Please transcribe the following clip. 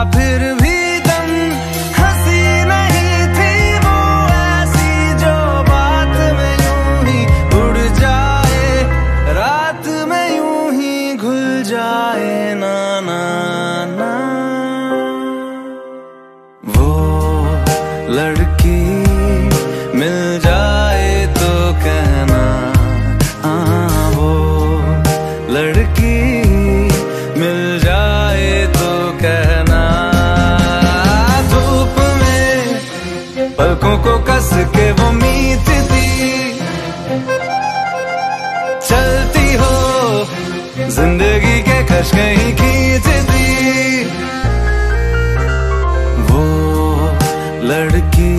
फिर भी दम हँसी नहीं थी वो ऐसी जो बात में यूँ ही उड़ जाए, रात में यूँ ही घुल जाए, ना ना ना। वो लड़की मिल जाए। पलकों को कस के वो मीत दी। चलती हो, ज़िंदगी के कश कहीं खींच दी। वो लड़की